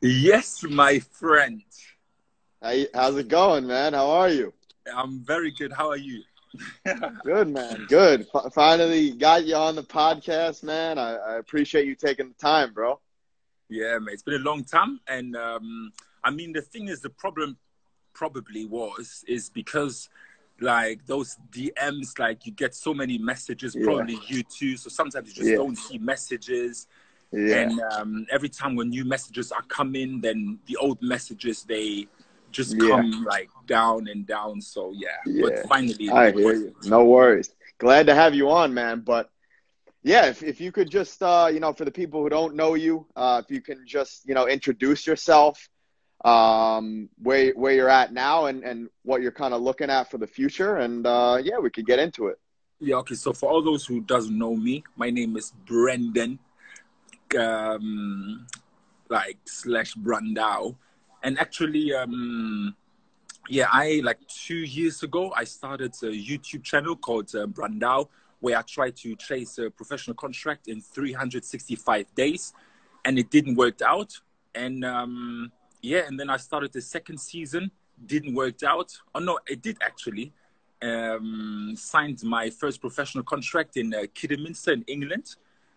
Yes, my friend. how's it going, man? How are you? I'm very good. How are you? good, man. Good. F- finally got you on the podcast, man. I-, I, appreciate you taking the time, bro. Yeah, man. It's been a long time, and um, I mean, the thing is, the problem probably was is because like those DMs, like you get so many messages, yeah. probably you too. So sometimes you just yeah. don't see messages. Yeah. And um, every time when new messages are coming, then the old messages they just yeah. come like down and down. So yeah. yeah. But finally, I hear you. No worries. Glad to have you on, man. But yeah, if if you could just uh, you know, for the people who don't know you, uh, if you can just you know introduce yourself, um, where where you're at now, and and what you're kind of looking at for the future, and uh, yeah, we could get into it. Yeah. Okay. So for all those who doesn't know me, my name is Brandon um, like slash Brandao, and actually, um, yeah, I like two years ago I started a YouTube channel called uh, Brandao, where I tried to chase a professional contract in 365 days, and it didn't work out, and um, yeah, and then I started the second season, didn't work out. Oh no, it did actually. Um, signed my first professional contract in uh, Kidderminster in England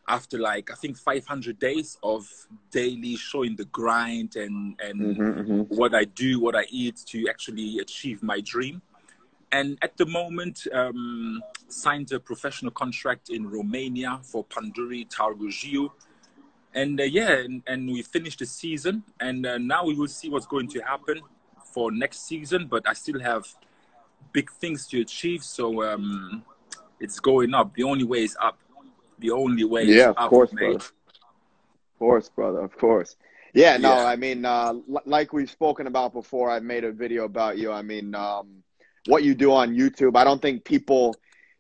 after like I think 500 days of daily showing the grind and and mm-hmm, mm-hmm. what I do, what I eat to actually achieve my dream. And at the moment, um, signed a professional contract in Romania for Pandurii Târgu Jiu. And uh, yeah, and, and, we finished the season, and uh, now we will see what's going to happen for next season. But I still have big things to achieve, so um, it's going up. The only way is up the only way. Yeah, of course, brother. Of course, brother. Of course. Yeah, no, yeah. I mean, uh, like we've spoken about before, I made a video about you. I mean, um, what you do on YouTube, I don't think people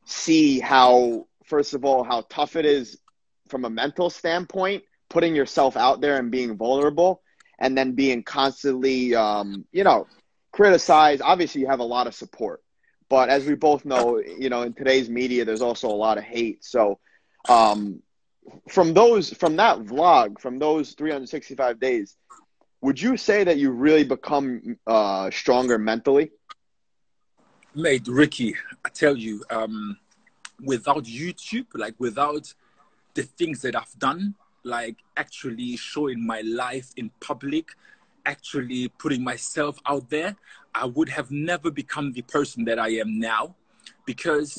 see how, first of all, how tough it is from a mental standpoint, putting yourself out there and being vulnerable, and then being constantly, um, you know, criticized. Obviously, you have a lot of support, but as we both know, you know, in today's media, there's also a lot of hate. So um, from those, from that vlog, from those 365 days, would you say that you really become uh, stronger mentally? Mate, Ricky, I tell you, um, without YouTube, like without the things that I've done, like actually showing my life in public, actually putting myself out there, I would have never become the person that I am now because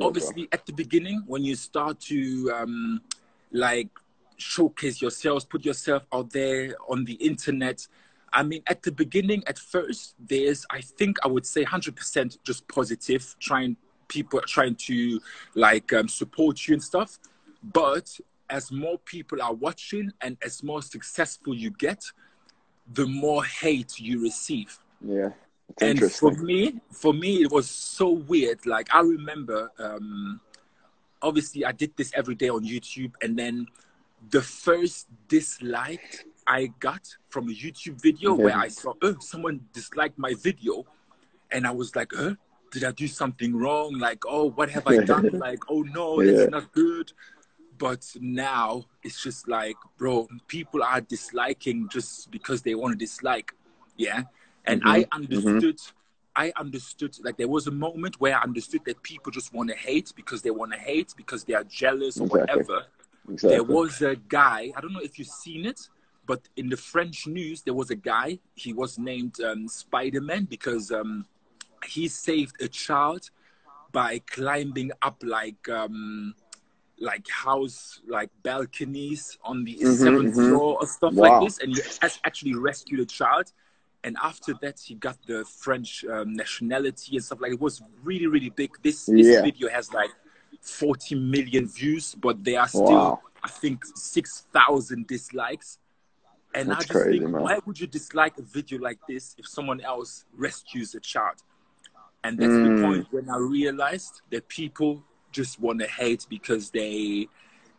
obviously bro. at the beginning when you start to um, like showcase yourselves put yourself out there on the internet i mean at the beginning at first there's i think i would say 100% just positive trying people trying to like um, support you and stuff. But as more people are watching and as more successful you get the more hate you receive. Yeah and for me, for me, it was so weird. Like I remember, um, obviously, I did this every day on YouTube, and then the first dislike I got from a YouTube video where I saw, oh, someone disliked my video, and I was like, oh, did I do something wrong? Like, oh, what have I done? like, oh no, yeah. that's not good. But now it's just like, bro, people are disliking just because they want to dislike. Yeah and mm-hmm. I mm-hmm. understood. Mm-hmm. I understood like there was a moment where I understood that people just want to hate because they want to hate because they are jealous or exactly. whatever. Exactly. There was a guy, I don't know if you've seen it, but in the French news, there was a guy, he was named um, Spider Man because um, he saved a child by climbing up like um, like house like balconies on the mm-hmm, 7th mm-hmm. floor or stuff wow. like this and he has actually rescued a child and after that he got the french um, nationality and stuff like it was really really big this this yeah. video has like 40 million views but there are still wow. i think 6000 dislikes and That's i just crazy, think man. why would you dislike a video like this if someone else rescues a child and that's mm. the point when i realized that people just want to hate because they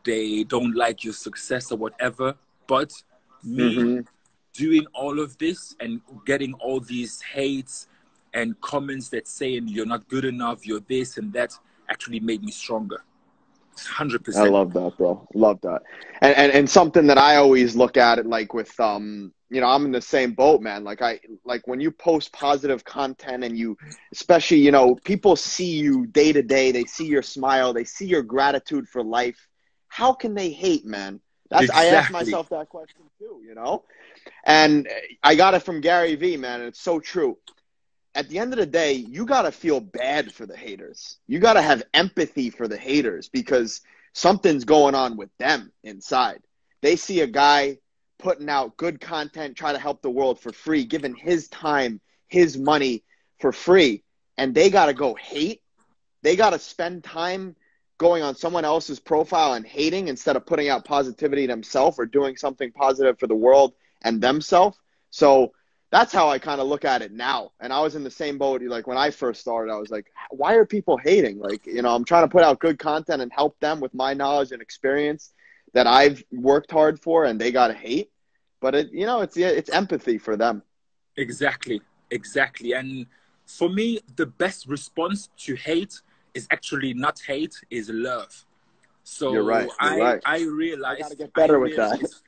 they don't like your success or whatever but me mm-hmm doing all of this and getting all these hates and comments that saying you're not good enough, you're this and that actually made me stronger. 100%. I love that, bro. Love that. And, and, and something that I always look at it like with, um, you know, I'm in the same boat, man. Like I like when you post positive content and you especially, you know, people see you day to day, they see your smile, they see your gratitude for life. How can they hate, man? That's exactly. I ask myself that question too, you know? And I got it from Gary Vee, man, and it's so true. At the end of the day, you got to feel bad for the haters. You got to have empathy for the haters because something's going on with them inside. They see a guy putting out good content, try to help the world for free, giving his time, his money for free, and they got to go hate. They got to spend time going on someone else's profile and hating instead of putting out positivity themselves or doing something positive for the world and themselves. So that's how I kind of look at it now. And I was in the same boat. Like when I first started, I was like, why are people hating? Like, you know, I'm trying to put out good content and help them with my knowledge and experience that I've worked hard for and they got to hate. But it, you know, it's it's empathy for them. Exactly, exactly. And for me, the best response to hate is actually not hate, is love. So you're right. You're I right. I realized I gotta get better I with realized, that.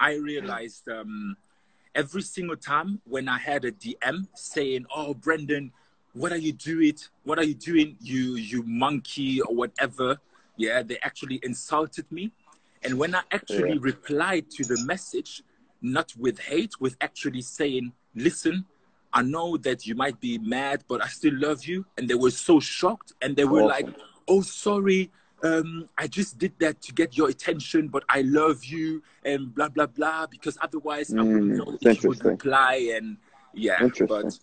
I realized um, every single time when I had a DM saying, "Oh, Brandon, what are you doing? What are you doing? You you monkey or whatever." Yeah, they actually insulted me. And when I actually yeah. replied to the message, not with hate, with actually saying, listen, I know that you might be mad, but I still love you. And they were so shocked and they were awesome. like, oh, sorry. Um, I just did that to get your attention, but I love you and blah, blah, blah, because otherwise mm, I wouldn't mm, know if you would reply. And yeah, interesting. But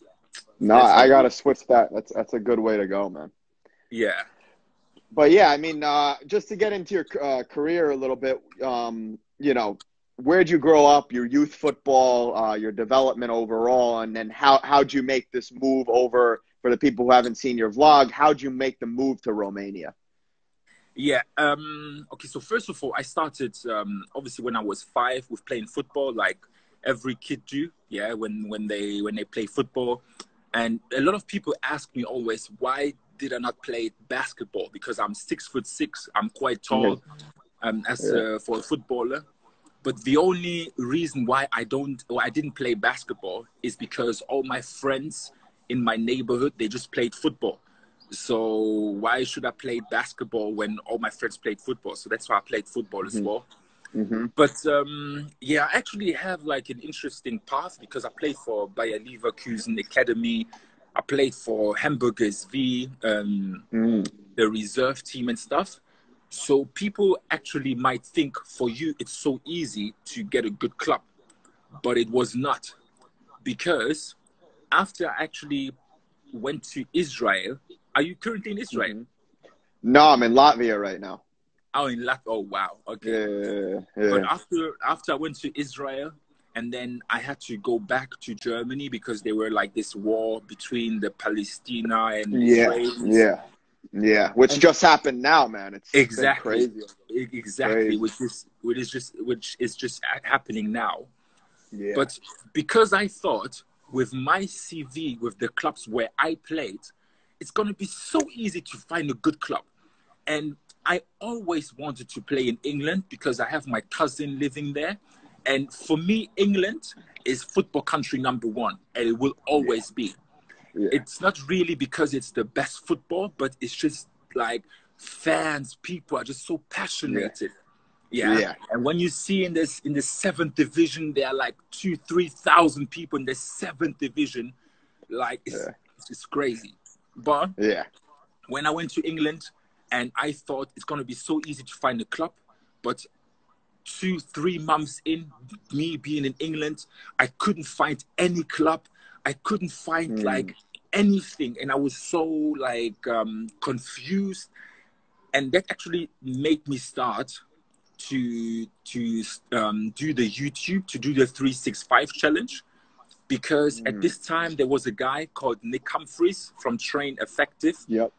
no, I got to switch that. That's, that's a good way to go, man. Yeah. But yeah, I mean, uh, just to get into your uh, career a little bit, um, you know, where'd you grow up, your youth football, uh, your development overall, and then how how'd you make this move over for the people who haven't seen your vlog? How'd you make the move to Romania? Yeah. Um, okay. So first of all, I started um, obviously when I was five with playing football, like every kid do. Yeah. When when they when they play football, and a lot of people ask me always why did I not play basketball because I'm six foot six. I'm quite tall. Um, as yeah. uh, for a footballer, but the only reason why I don't or I didn't play basketball is because all my friends in my neighborhood they just played football. So why should I play basketball when all my friends played football? So that's why I played football mm-hmm. as well. Mm-hmm. But um, yeah, I actually have like an interesting path because I played for Bayer Leverkusen Academy. I played for Hamburger SV, um, mm. the reserve team and stuff. So people actually might think for you it's so easy to get a good club, but it was not. Because after I actually went to Israel, are you currently in Israel? Mm-hmm. No, I'm in Latvia right now. Oh, in Latvia. Oh, wow. Okay. Yeah, yeah. But after after I went to Israel, and then I had to go back to Germany because there were like this war between the Palestina and yeah, Israelis. Yeah. Yeah, which and just happened now, man. It's exactly crazy. Exactly, crazy. which is which is just which is just happening now. Yeah. But because I thought with my CV with the clubs where I played, it's gonna be so easy to find a good club, and I always wanted to play in England because I have my cousin living there, and for me, England is football country number one, and it will always yeah. be. Yeah. It's not really because it's the best football, but it's just like fans, people are just so passionate. Yeah. Yeah. yeah. And when you see in this in the seventh division, there are like two, three thousand people in the seventh division, like it's, yeah. it's crazy. But yeah, when I went to England, and I thought it's gonna be so easy to find a club, but two, three months in, me being in England, I couldn't find any club. I couldn't find mm. like anything and i was so like um, confused and that actually made me start to to um, do the youtube to do the 365 challenge because mm. at this time there was a guy called nick humphreys from train effective yep.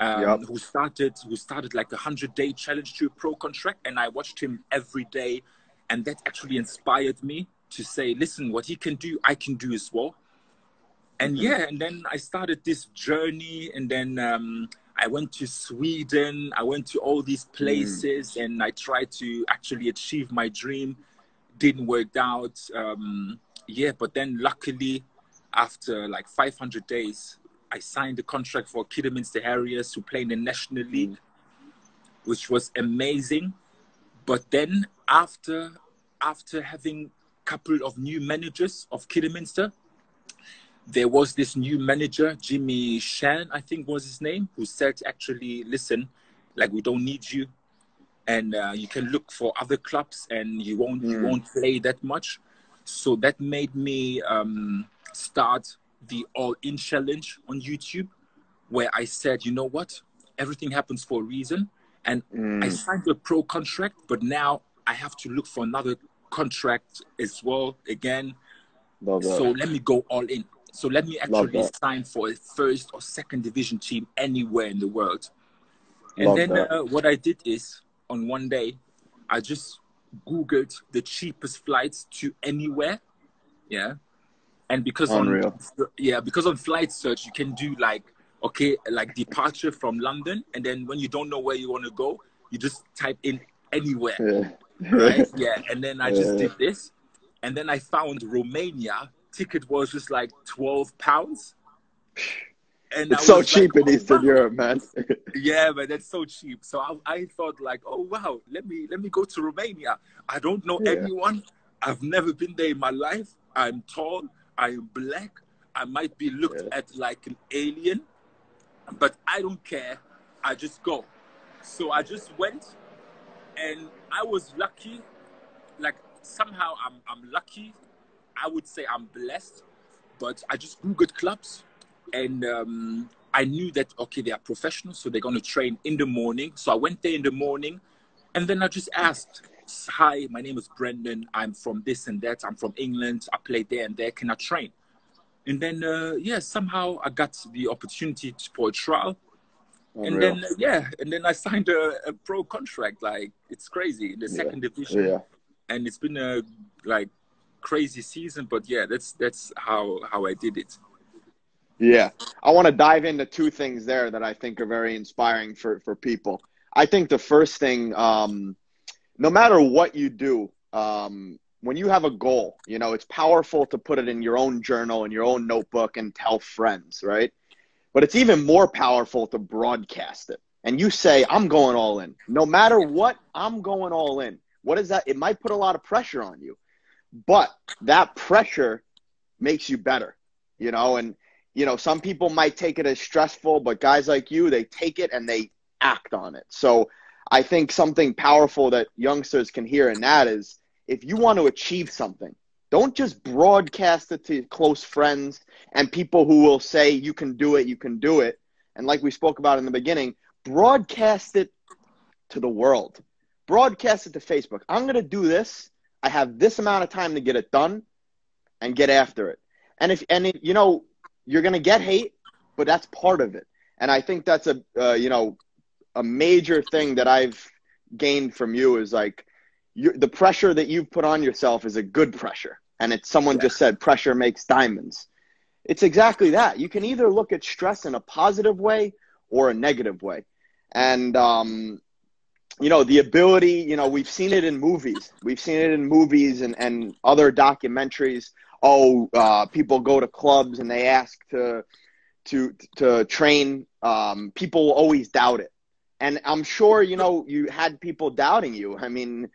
Um, yep. who started who started like a hundred day challenge to a pro contract and i watched him every day and that actually inspired me to say listen what he can do i can do as well and mm-hmm. yeah, and then I started this journey, and then um, I went to Sweden. I went to all these places, mm. and I tried to actually achieve my dream. didn't work out. Um, yeah, but then luckily, after like 500 days, I signed a contract for Kidderminster Harriers to play in the National League, which was amazing. But then after after having a couple of new managers of Kidderminster, there was this new manager, Jimmy Shan, I think was his name, who said actually, listen, like we don't need you, and uh, you can look for other clubs, and you won't mm. you won't play that much. So that made me um, start the All In Challenge on YouTube, where I said, you know what, everything happens for a reason, and mm. I signed a pro contract, but now I have to look for another contract as well again. So let me go all in. So let me actually sign for a first or second division team anywhere in the world. And Love then uh, what I did is on one day, I just Googled the cheapest flights to anywhere. Yeah. And because Unreal. on yeah, because on flight search you can do like okay, like departure from London, and then when you don't know where you want to go, you just type in anywhere. Yeah. right? Yeah. And then I just yeah. did this. And then I found Romania ticket was just like 12 pounds. And it's so cheap like, in oh, Eastern wow. Europe, man. yeah, but that's so cheap. So I, I, thought like, oh wow, let me let me go to Romania. I don't know yeah. anyone. I've never been there in my life. I'm tall. I am black. I might be looked yeah. at like an alien, but I don't care. I just go. So I just went, and I was lucky. Like somehow I'm I'm lucky I would say I'm blessed, but I just googled clubs, and um, I knew that okay, they are professionals, so they're going to train in the morning. So I went there in the morning, and then I just asked, "Hi, my name is Brandon. I'm from this and that. I'm from England. I play there and there. Can I train?" And then uh, yeah, somehow I got the opportunity for a trial. Oh, and real. then uh, yeah, and then I signed a, a, pro contract. Like it's crazy in the second division, yeah. and it's been a like crazy season, but yeah, that's that's how how I did it. Yeah, I want to dive into two things there that I think are very inspiring for for people. I think the first thing, um, no matter what you do, um, when you have a goal, you know, it's powerful to put it in your own journal in your own notebook and tell friends, right? But it's even more powerful to broadcast it. And you say, I'm going all in. No matter what, I'm going all in. What is that? It might put a lot of pressure on you. But that pressure makes you better, you know, and you know, some people might take it as stressful, but guys like you, they take it and they act on it. So I think something powerful that youngsters can hear in that is if you want to achieve something, don't just broadcast it to close friends and people who will say you can do it, you can do it. And like we spoke about in the beginning, broadcast it to the world. Broadcast it to Facebook. I'm going to do this I have this amount of time to get it done and get after it. And if and you know you're going to get hate, but that's part of it. And I think that's a uh, you know a major thing that I've gained from you is like you, the pressure that you've put on yourself is a good pressure. And it's someone yeah. just said pressure makes diamonds. It's exactly that. You can either look at stress in a positive way or a negative way. And um, you know the ability you know we've seen it in movies. We've seen it in movies and, and other documentaries. Oh uh, people go to clubs and they ask to to to train. Um, people always doubt it. And i'm sure you know you had people doubting you. I mean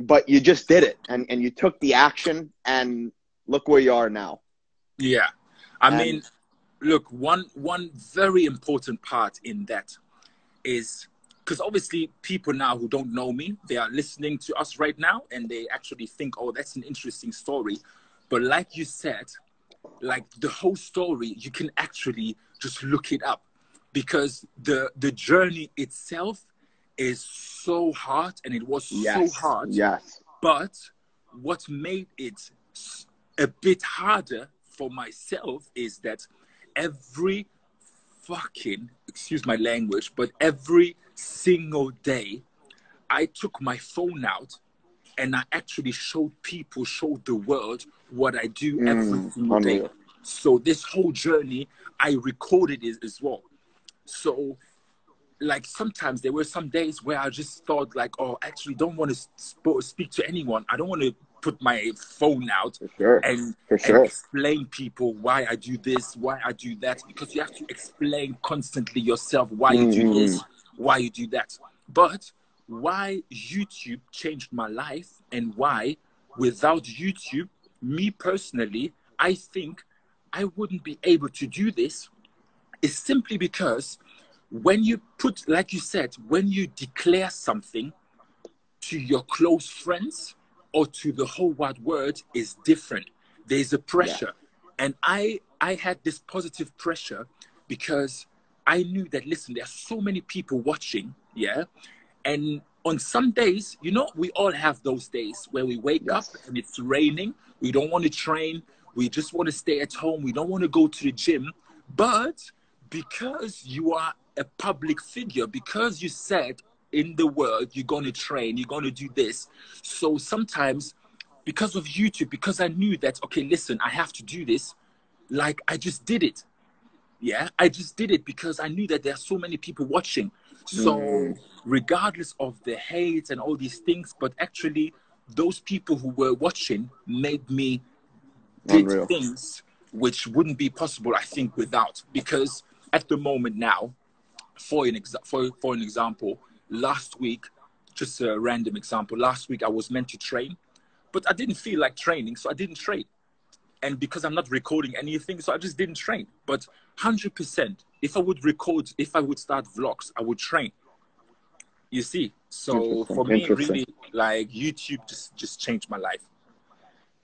but you just did it and, and you took the action and look where you are now. Yeah. I and, mean look one one very important part in that is because obviously people now who don't know me they are listening to us right now and they actually think oh that's an interesting story but like you said like the whole story you can actually just look it up because the the journey itself is so hard and it was yes. so hard yes but what made it a bit harder for myself is that every fucking excuse my language but every single day, I took my phone out and I actually showed people, showed the world what I do mm, every single day. So this whole journey, I recorded it as well. So, like sometimes there were some days where I just thought like, oh, actually don't want to sp- speak to anyone. I don't want to put my phone out sure. and, sure. and explain people why I do this, why I do that, because you have to explain constantly yourself why you do this, Mm-hmm. Why you do that. But why YouTube changed my life and why without YouTube, me personally, I think I wouldn't be able to do this is simply because when you put, like you said, when you declare something to your close friends or to the whole wide world is different. There's a pressure. And I I had this positive pressure because I knew that listen, there are so many people watching, yeah. And on some days, you know, we all have those days where we wake Yes. up and it's raining, we don't want to train, we just want to stay at home, we don't want to go to the gym. But because you are a public figure, because you said in the world you're going to train, you're going to do this. So sometimes, because of YouTube, because I knew that, okay, listen, I have to do this, like I just did it. Yeah, I just did it because I knew that there are so many people watching. So, Mm. regardless of the hate and all these things, but actually, those people who were watching made me did Unreal. things which wouldn't be possible, I think, without. Because at the moment now, for an exa- for, for an example, last week, just a random example, last week I was meant to train, but I didn't feel like training, so I didn't train. And because I'm not recording anything, so I just didn't train. But 100%, if I would record, if I would start vlogs, I would train. You see? So for me, really, like YouTube just just changed my life.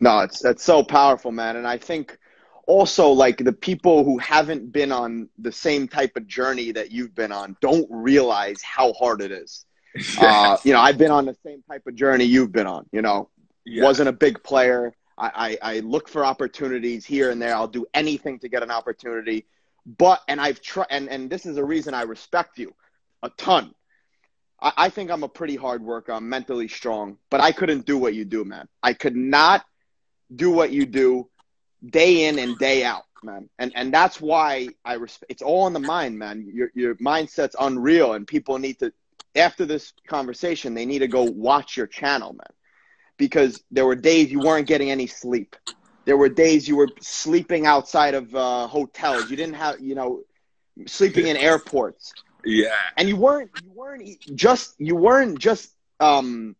No, it's that's so powerful, man. And I think also like the people who haven't been on the same type of journey that you've been on don't realize how hard it is. Uh, you know, I've been on the same type of journey you've been on. You know, Yeah. wasn't a big player. I, I, I look for opportunities here and there. I'll do anything to get an opportunity. But and I've tried and, and this is a reason I respect you a ton. I, I think I'm a pretty hard worker. I'm mentally strong, but I couldn't do what you do, man. I could not do what you do day in and day out, man. And and that's why I respect. It's all in the mind, man. Your your mindset's unreal, and people need to. After this conversation, they need to go watch your channel, man, because there were days you weren't getting any sleep. There were days you were sleeping outside of uh, hotels. You didn't have, you know, sleeping in airports Yeah. and you weren't you weren't just you weren't just um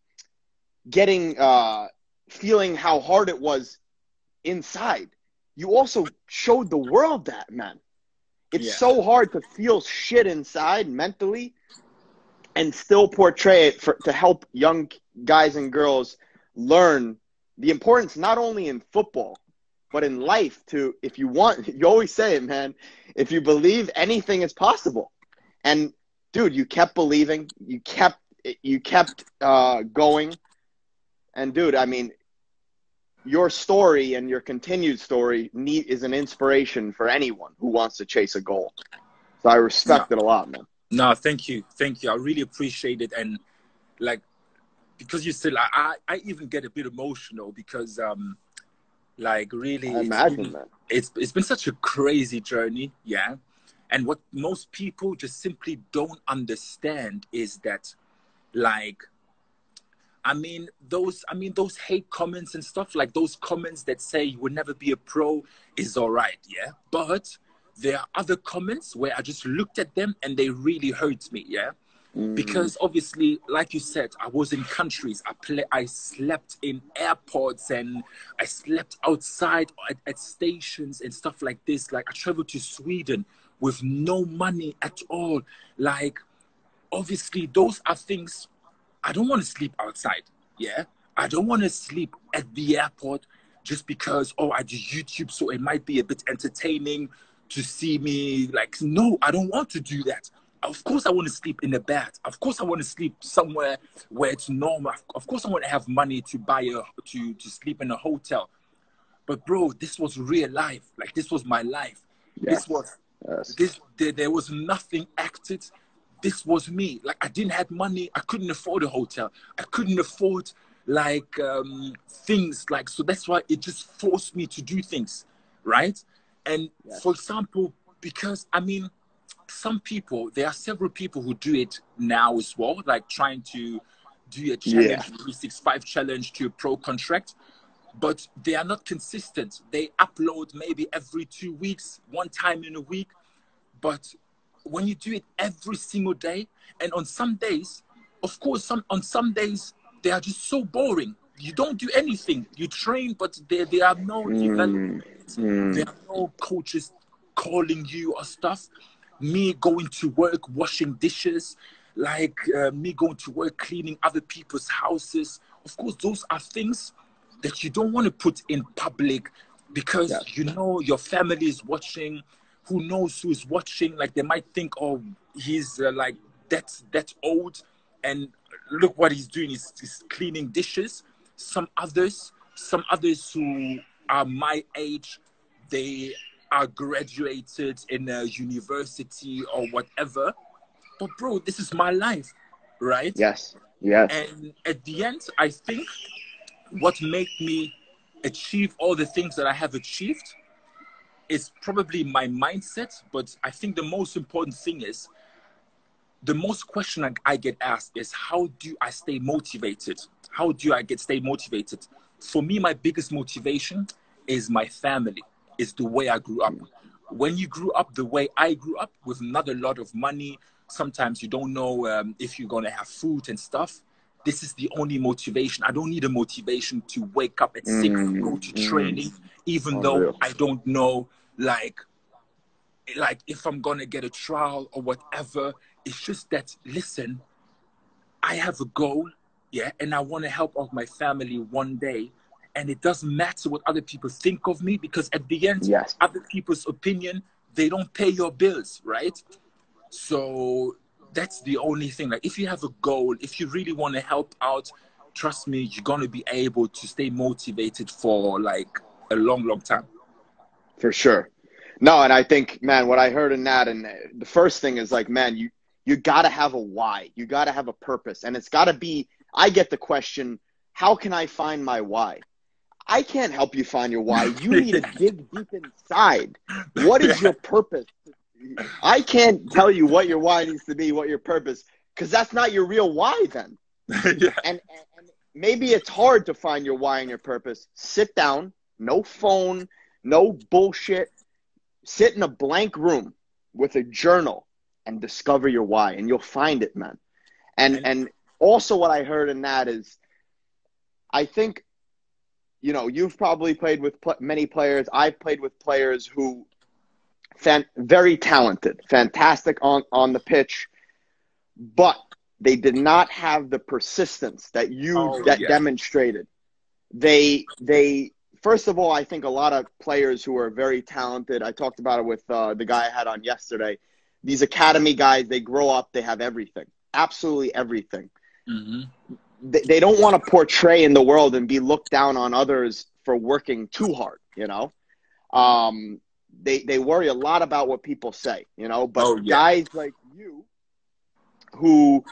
getting uh feeling how hard it was inside you also showed the world that man it's Yeah. so hard to feel shit inside mentally and still portray it for to help young guys and girls learn the importance not only in football but in life to if you want you always say it man if you believe anything is possible. And dude you kept believing you kept you kept uh, going. And dude i mean your story and your continued story need, is an inspiration for anyone who wants to chase a goal. So i respect it a lot man. No, thank you, thank you. I really appreciate it, and like because you said, like, I I even get a bit emotional because um, like really, i it's imagine been- that it's it's been such a crazy journey, yeah. And what most people just simply don't understand is that, like, I mean those I mean those hate comments and stuff like those comments that say you will never be a pro is all right, yeah. But there are other comments where I just looked at them and they really hurt me, yeah Mm, because obviously like you said i was in countries. I play i slept in airports and i slept outside at, at stations and stuff like this. Like i traveled to sweden with no money at all. Like obviously those are things i don't want to sleep outside yeah? I don't want to sleep at the airport just because oh i do youtube so it might be a bit entertaining to see me like no i don't want to do that of course i want to sleep in a bed of course i want to sleep somewhere where it's normal. Of course i want to have money to buy a to to sleep in a hotel. But bro this was real life. Like this was my life. Yes, this was yes. this there, there was nothing acted. This was me. Like i didn't have money. I couldn't afford a hotel. I couldn't afford like um things. Like so that's why it just forced me to do things right? And Yes. for example because i mean some people there are several people who do it now as well like trying to do a challenge, yeah. 365 challenge to a pro contract, but they are not consistent. They upload maybe every two weeks, one time in a week. But when you do it every single day, and on some days, of course, some on some days they are just so boring. You don't do anything. You train, but there there are no mm. development. Mm. There are no coaches calling you or stuff. Me going to work, washing dishes, like uh, me going to work, cleaning other people's houses. Of course, those are things that you don't want to put in public because yeah. you know your family is watching. Who knows who is watching? Like they might think, oh, he's uh, like that that old, and look what he's doing. He's, he's cleaning dishes. Some others, some others who are my age, they are graduated in a university or whatever. But bro, this is my life, right? Yes. Yes. And at the end, I think what made me achieve all the things that I have achieved is probably my mindset. But I think the most important thing is the most question I, I get asked is how do I stay motivated? How do I get stay motivated? For me, my biggest motivation is my family, is the way I grew up. When you grew up the way I grew up with not a lot of money, sometimes you don't know um, if you're going to have food and stuff this is the only motivation. I don't need a motivation to wake up at mm, six, go to mm, training, even oh, though real. I don't know like like if I'm gonna get a trial or whatever. It's just that listen, I have a goal, yeah, and I want to help out my family one day. And it doesn't matter what other people think of me because at the end, yes. other people's opinion, they don't pay your bills, right? So that's the only thing. Like if you have a goal, if you really want to help out, trust me, you're gonna be able to stay motivated for like a long, long time. For sure. No, and I think, man, what I heard in that, and the first thing is like, man, you you got to have a why. You got to have a purpose, and it's got to be. I get the question, how can I find my why? I can't help you find your why. You need to dig deep inside. What is your purpose? I can't tell you what your why needs to be, what your purpose, because that's not your real why then. yeah. and, and, and maybe it's hard to find your why and your purpose. Sit down, no phone, no bullshit. Sit in a blank room with a journal and discover your why, and you'll find it, man. And and also what I heard in that is, I think, you know, you've probably played with pl- many players. I've played with players who fan, very talented, fantastic on, on the pitch, but they did not have the persistence that you oh, that yeah. demonstrated. They they first of all, I think a lot of players who are very talented. I talked about it with uh, the guy I had on yesterday. These academy guys, they grow up, they have everything, absolutely everything. Mm-hmm. They, they don't want to portray in the world and be looked down on others for working too hard. You know, um, they they worry a lot about what people say, you know. But oh, yeah. guys like you, who,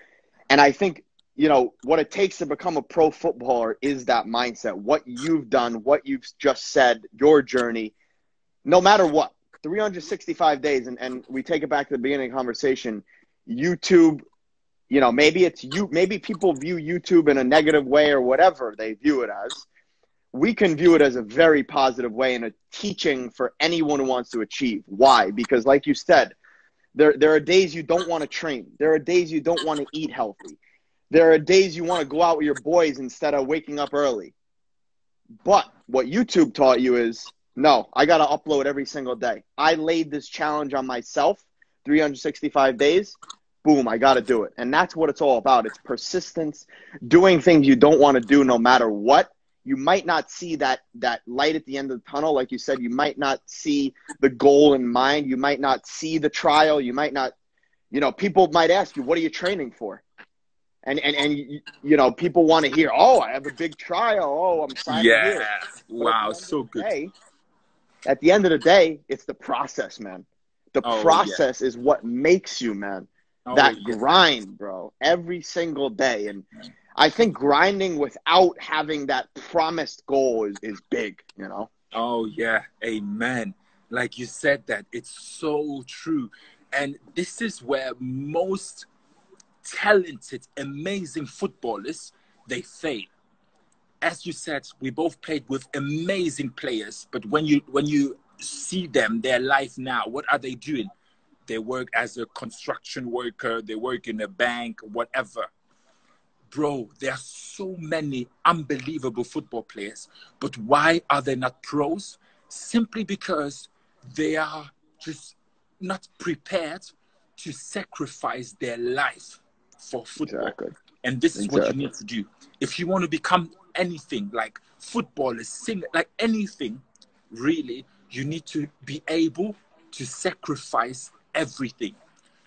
and I think you know what it takes to become a pro footballer is that mindset. What you've done, what you've just said, your journey, no matter what, 365 days, and and we take it back to the beginning of the conversation. YouTube, you know, maybe it's you. Maybe people view YouTube in a negative way or whatever they view it as we can view it as a very positive way and a teaching for anyone who wants to achieve. Why? Because, like you said, there, there are days you don't want to train. There are days you don't want to eat healthy. There are days you want to go out with your boys instead of waking up early. But what YouTube taught you is no, I got to upload every single day. I laid this challenge on myself 365 days. Boom, I got to do it. And that's what it's all about. It's persistence, doing things you don't want to do no matter what. You might not see that that light at the end of the tunnel. Like you said you might not see the goal in mind. You might not see the trial. You might not you know people might ask you what are you training for? And and and you know people want to hear oh i have a big trial. Oh i'm signing yeah. Here. wow so good. day, at the end of the day it's the process man. The oh, process yeah. is what makes you man that grind bro every single day and I think grinding without having that promised goal is, is big, you know? Oh, yeah. Amen. Like you said that, it's so true. And this is where most talented, amazing footballers, they fail. As you said, we both played with amazing players, but when you when you see them, their life now, what are they doing? They work as a construction worker, they work in a bank, whatever. Bro, there are so many unbelievable football players, but why are they not pros? Simply because they are just not prepared to sacrifice their life for football. Exactly. And this is exactly. what you need to do. If you want to become anything like footballers, singer, like anything, really, you need to be able to sacrifice everything.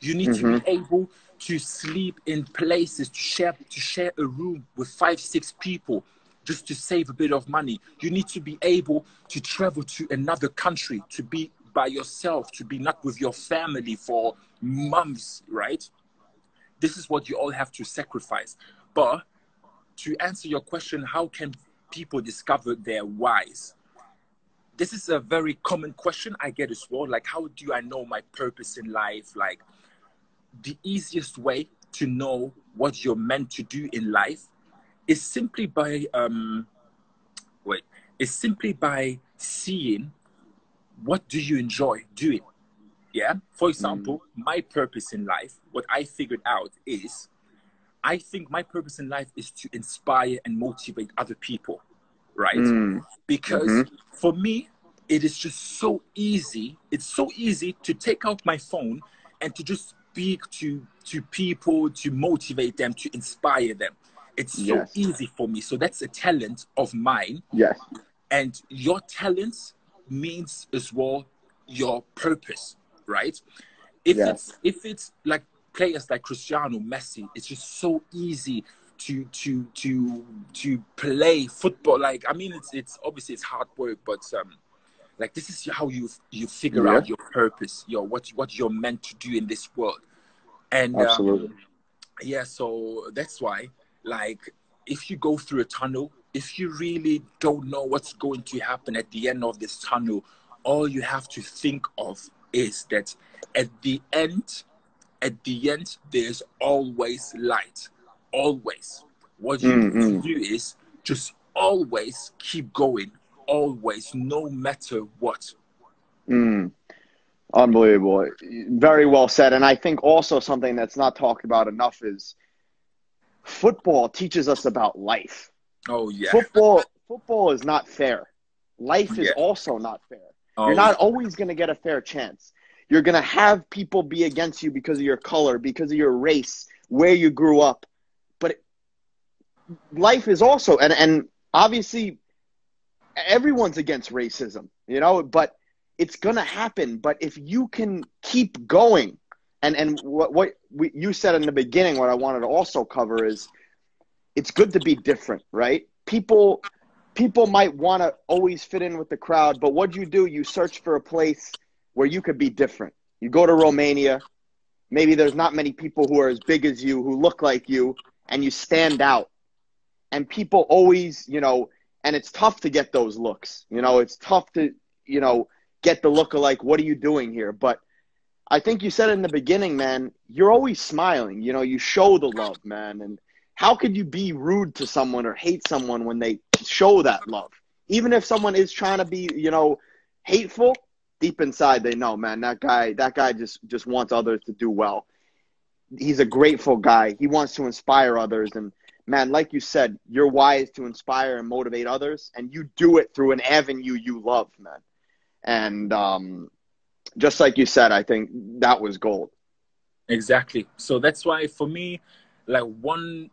You need mm-hmm. to be mm-hmm. able to sleep in places, to share to share a room with five, six people just to save a bit of money. You need to be able to travel to another country, to be by yourself, to be not with your family for months, right? This is what you all have to sacrifice. But to answer your question, how can people discover their whys? This is a very common question I get as well. Like, how do I know my purpose in life? Like, the easiest way to know what you're meant to do in life is simply by um wait is simply by seeing what do you enjoy doing yeah for example mm. my purpose in life what i figured out is i think my purpose in life is to inspire and motivate other people right mm. because mm-hmm. for me it is just so easy it's so easy to take out my phone and to just speak to to people to motivate them to inspire them it's so yes. easy for me so that's a talent of mine yes and your talents means as well your purpose right? If yes. it's if it's like players like Cristiano, Messi, it's just so easy to to to to play football. Like I mean, it's it's obviously it's hard work, but um, like this is how you you figure yeah. out your purpose, your what what you're meant to do in this world, and um, absolutely, um, yeah. So that's why, like, if you go through a tunnel, if you really don't know what's going to happen at the end of this tunnel, all you have to think of is that at the end, at the end, there's always light. Always. What you need to do is just always keep going. Always, no matter what. Mm. Unbelievable. Very well said. And I think also something that's not talked about enough is football teaches us about life. Oh yeah. Football football is not fair. Life is yeah. also not fair. Oh, You're not always going to get a fair chance. You're going to have people be against you because of your color, because of your race, where you grew up. Life is also, and, and obviously, everyone's against racism, you know, but it's to happen. But if you can keep going, and, and what, what we, you said in the beginning, what I wanted to also cover is it's good to be different, right? People people might want to always fit in with the crowd, but what do you do, you search for a place where you could be different. You go to Romania, maybe there's not many people who are as big as you, who look like you, and you stand out. And people always, you know, and it's tough to get those looks. You know, it's tough to, you know, get the look of like, what are you doing here? But I think you said in the beginning, man, you're always smiling. You know, you show the love, man. And how could you be rude to someone or hate someone when they show that love? Even if someone is trying to be, you know, hateful, deep inside they know, man, that guy that guy just just wants others to do well. He's a grateful guy. He wants to inspire others and man, like you said, your why is to inspire and motivate others and you do it through an avenue you love, man. And um just like you said, I think that was gold. Exactly. So that's why for me, like one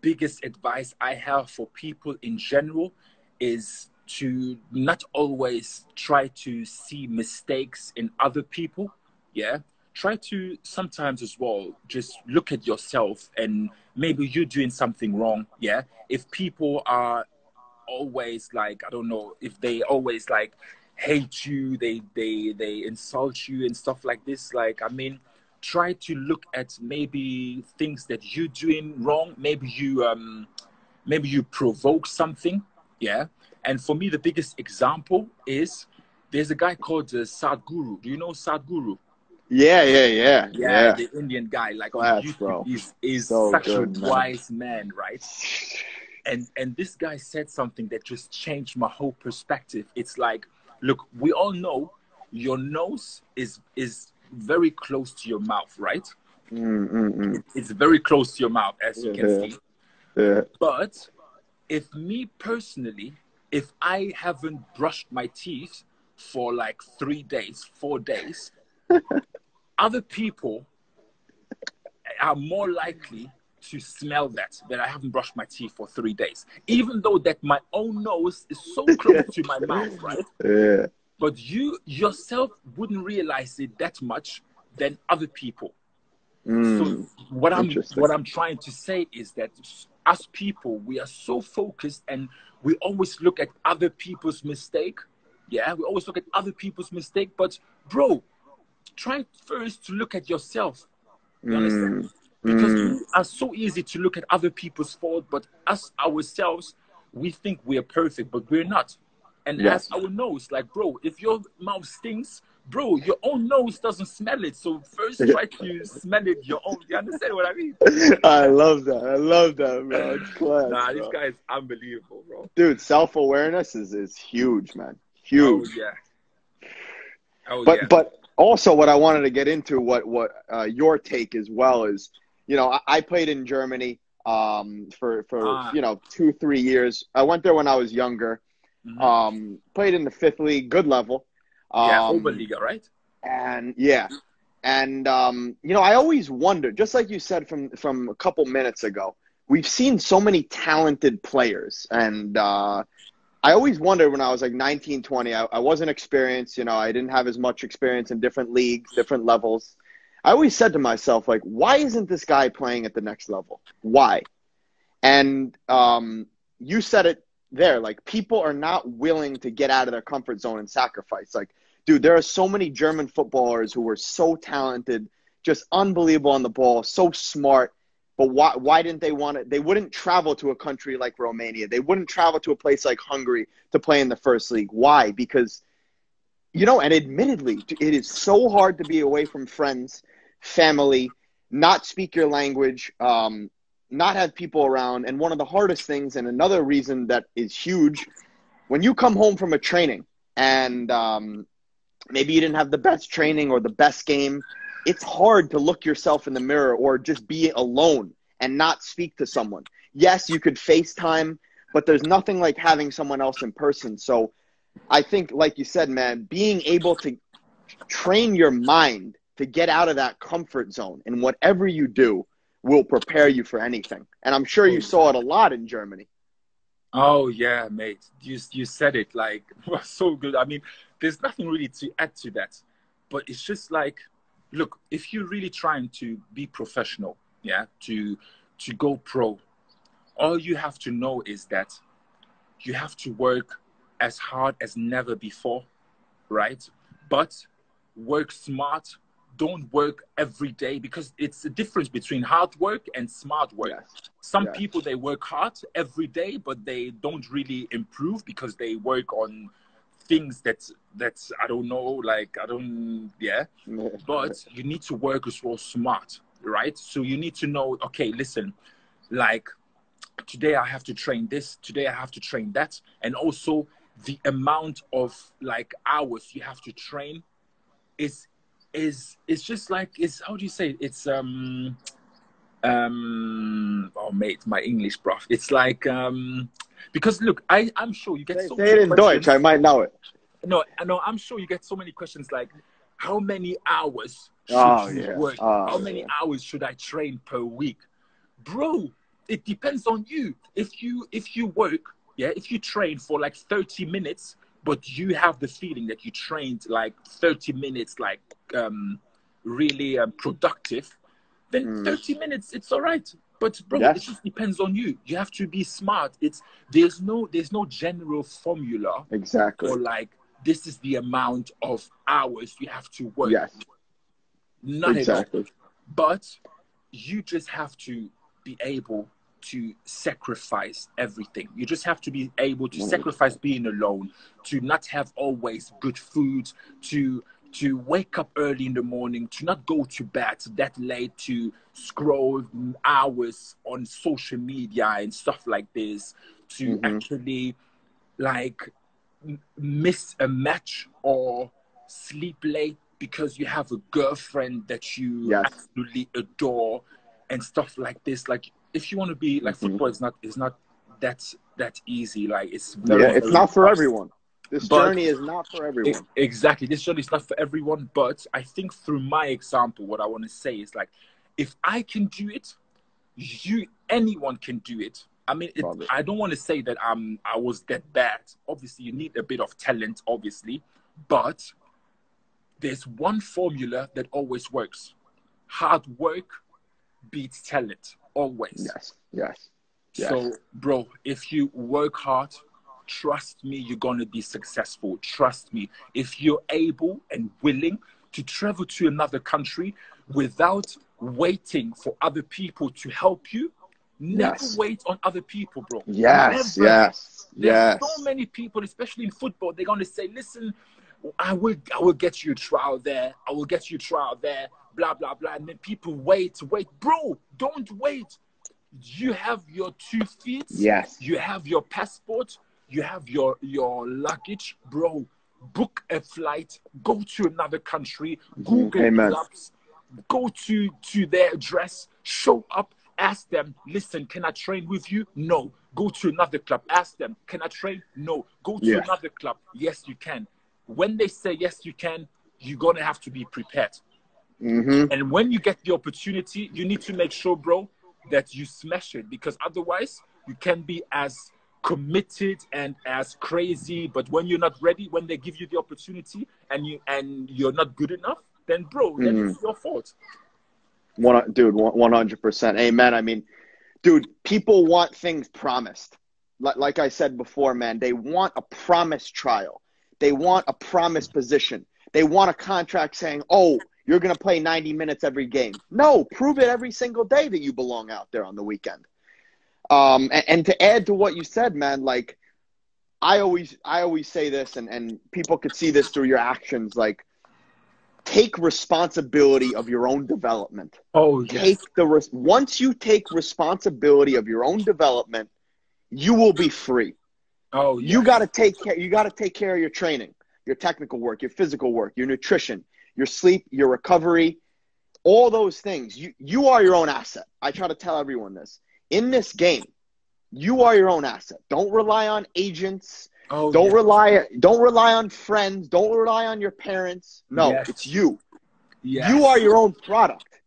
biggest advice I have for people in general is to not always try to see mistakes in other people. Yeah. Try to sometimes as well just look at yourself and maybe you're doing something wrong. Yeah. If people are always like, I don't know, if they always like hate you, they they they insult you and stuff like this, like I mean, try to look at maybe things that you're doing wrong. Maybe you um, maybe you provoke something. Yeah. And for me, the biggest example is there's a guy called uh, Sadhguru. Do you know Sadhguru? Yeah, yeah, yeah, Yeah, yeah. the Indian guy, like on Class, YouTube, bro. is is So such good, a man. wise man, right? And and this guy said something that just changed my whole perspective. It's like, look, we all know your nose is is very close to your mouth, right? Mm, mm, mm. It's very close to your mouth, as you can Yeah. see. Yeah. But if me personally, if I haven't brushed my teeth for like three days, four days, other people are more likely to smell that that I haven't brushed my teeth for three days, even though that my own nose is so close to my mouth, right? Yeah. But you yourself wouldn't realize it that much than other people. Mm. So what I'm what I'm trying to say is that as people, we are so focused and we always look at other people's mistake. Yeah, we always look at other people's mistake, but bro, try first to look at yourself. You understand? Mm. Because Mm. are so easy to look at other people's fault, but us ourselves, we think we are perfect, but we're not. And Yes. as our nose, like bro, if your mouth stinks, bro, your own nose doesn't smell it. So first try to smell it your own. You understand what I mean? I love that. I love that, bro. It's class, Nah, bro. this guy is unbelievable, bro. Dude, self awareness is, is huge, man. Oh Huge. yeah. Oh but yeah. but also what I wanted to get into what what uh, your take as well is you know I, I played in Germany um, for for Ah. you know two three years. I went there when I was younger. Mhm. Um, played in the fifth league, good level. yeah, Um, Oberliga, right? and yeah, and um, you know I always wonder, just like you said from from a couple minutes ago, we've seen so many talented players, and uh, I always wondered when I was like 19, 20, I, I wasn't experienced, you know, I didn't have as much experience in different leagues, different levels. I always said to myself, like, why isn't this guy playing at the next level? Why? And um, you said it there, like, people are not willing to get out of their comfort zone and sacrifice. Like, dude, there are so many German footballers who were so talented, just unbelievable on the ball, so smart. But why, why didn't they want it? They wouldn't travel to a country like Romania. They wouldn't travel to a place like Hungary to play in the first league. Why? Because, you know, and admittedly, it is so hard to be away from friends, family, not speak your language, um, not have people around. And one of the hardest things, and another reason that is huge, when you come home from a training and um, maybe you didn't have the best training or the best game, it's hard to look yourself in the mirror or just be alone and not speak to someone. Yes, you could FaceTime, but there's nothing like having someone else in person. So I think, like you said, man, being able to train your mind to get out of that comfort zone and whatever you do will prepare you for anything. And I'm sure you saw it a lot in Germany. Oh yeah, mate. You you said it like so good. I mean, there's nothing really to add to that, but it's just like, look, if you're really trying to be professional, yeah, to to go pro, all you have to know is that you have to work as hard as never before, right? But work smart. Don't work every day because it's a difference between hard work and smart work. Yes. Some Yes. people they work hard every day, but they don't really improve because they work on things that that's I don't know, like I don't yeah. But you need to work as well smart, right? So you need to know, okay, listen, like today I have to train this, today I have to train that, and also the amount of like hours you have to train is is it's just like it's how do you say it? it's um um oh mate my english bro it's like um because look i i'm sure you get say, so say many it in questions. Deutsch. I might know it. no know i'm sure you get so many questions like how many hours should Oh, you yeah. work Oh, how many yeah. hours should i train per week bro it depends on you if you if you work yeah if you train for like 30 minutes but you have the feeling that you trained like 30 minutes like um really um, productive then Mm. 30 minutes it's all right but bro Yes. it just depends on you you have to be smart it's there's no there's no general formula Exactly. or like this is the amount of hours you have to work Yes. all Exactly. but you just have to be able to sacrifice everything. You just have to be able to Mhm. sacrifice being alone, to not have always good food, to to wake up early in the morning, to not go to bed that late, to scroll hours on social media and stuff like this, to mm-hmm. actually like miss a match or sleep late because you have a girlfriend that you yes. absolutely adore and stuff like this. Like if you want to be like mm-hmm. football is not is not that that easy. Like it's very, yeah, it's not for everyone. This but journey is not for everyone. exactly. This journey is not for everyone. But I think through my example, what I want to say is like, if I can do it, you anyone can do it. I mean, it, I don't want to say that I'm I was that bad. Obviously, you need a bit of talent, obviously, but there's one formula that always works: hard work beats talent, always. Yes, yes. yes. So, bro, if you work hard, trust me, you're gonna be successful. Trust me. If you're able and willing to travel to another country without waiting for other people to help you, Never yes. wait on other people, bro. Yes, Never. yes, There's yes. so many people, especially in football, they're gonna say, "Listen, I will, I will get you a trial there. I will get you a trial there." Blah blah blah, and then people wait, wait, bro. Don't wait. You have your two feet. Yes. You have your passport. You have your your luggage, bro. Book a flight. Go to another country. Google Amen. clubs. Go to to their address. Show up Ask them, listen, can I train with you? No. Go to another club. Ask them, can I train? No. Go to yeah. another club. Yes, you can. When they say yes, you can, you're going to have to be prepared. Mm-hmm. And when you get the opportunity, you need to make sure, bro, that you smash it because otherwise you can be as committed and as crazy but when you're not ready when they give you the opportunity and you and you're not good enough then bro then mm-hmm. it's your fault one, dude, one hundred percent. Amen. I mean, dude, people want things promised. Like, like I said before, man, they want a promised trial. They want a promised position. They want a contract saying, "Oh, you're going to play 90 minutes every game." No, prove it every single day that you belong out there on the weekend. Um, and, and to add to what you said, man, like I always, I always say this, and and people could see this through your actions, like take responsibility of your own development. Oh, yes. Take the res- once you take responsibility of your own development, you will be free. Oh, yes. you got to take care. You got to take care of your training, your technical work, your physical work, your nutrition, your sleep, your recovery, all those things. You you are your own asset. I try to tell everyone this in this game. You are your own asset. Don't rely on agents Oh, don't yeah. rely don't rely on friends, don't rely on your parents. No, yes. it's you. Yes. You are your own product.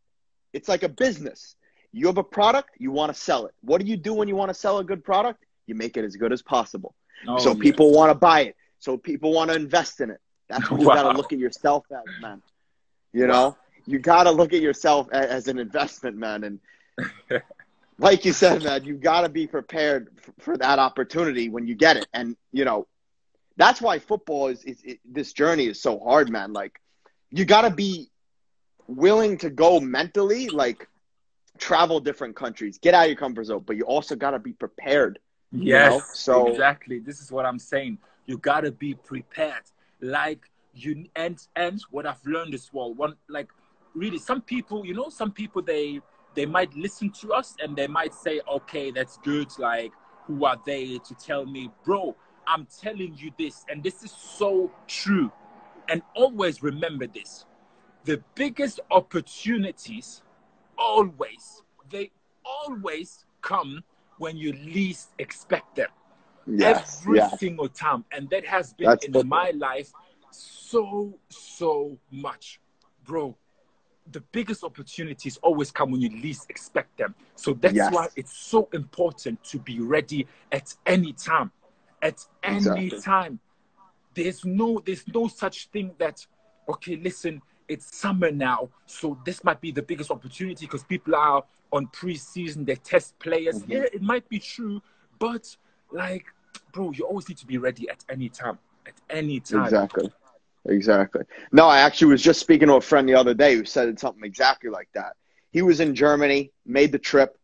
It's like a business. You have a product, you want to sell it. What do you do when you want to sell a good product? You make it as good as possible. Oh, so yes. people want to buy it. So people want to invest in it. That's what you wow. got to look at yourself as, man. You know, you got to look at yourself as, as an investment, man. And like you said, man, you've got to be prepared for, that opportunity when you get it. And you know, that's why football is, is this journey is so hard, man. Like, you got to be willing to go mentally, like travel different countries, get out of your comfort zone, but you also got to be prepared. Yes, know? so exactly. This is what I'm saying. You got to be prepared. Like you, and and what I've learned as well. One like really, some people, you know, some people they they might listen to us and they might say, okay, that's good. Like, who are they to tell me, bro? I'm telling you this, and this is so true. And always remember this the biggest opportunities always, they always come when you least expect them. Yes, Every yes. single time. And that has been That's in my life so, so much. Bro, the biggest opportunities always come when you least expect them. So that's yes. why it's so important to be ready at any time. At any exactly. time. There's no there's no such thing that okay, listen, it's summer now, so this might be the biggest opportunity because people are on preseason, they test players. Mm-hmm. Yeah, it might be true, but like, bro, you always need to be ready at any time. At any time. Exactly. Exactly. No, I actually was just speaking to a friend the other day who said something exactly like that. He was in Germany, made the trip,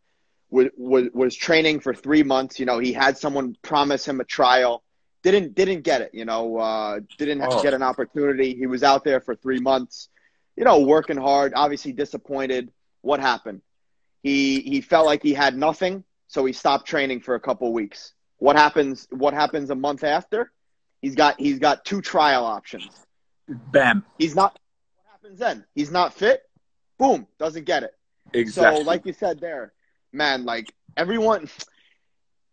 was, was, was training for three months. You know, he had someone promise him a trial. didn't didn't get it. You know, uh, didn't Oh. get an opportunity. He was out there for three months, you know, working hard. Obviously disappointed. What happened? He he felt like he had nothing, so he stopped training for a couple weeks. What happens? What happens a month after? He's got he's got two trial options. Bam. He's not. What happens then? He's not fit. Boom, doesn't get it. Exactly. So, like you said there, man, like everyone,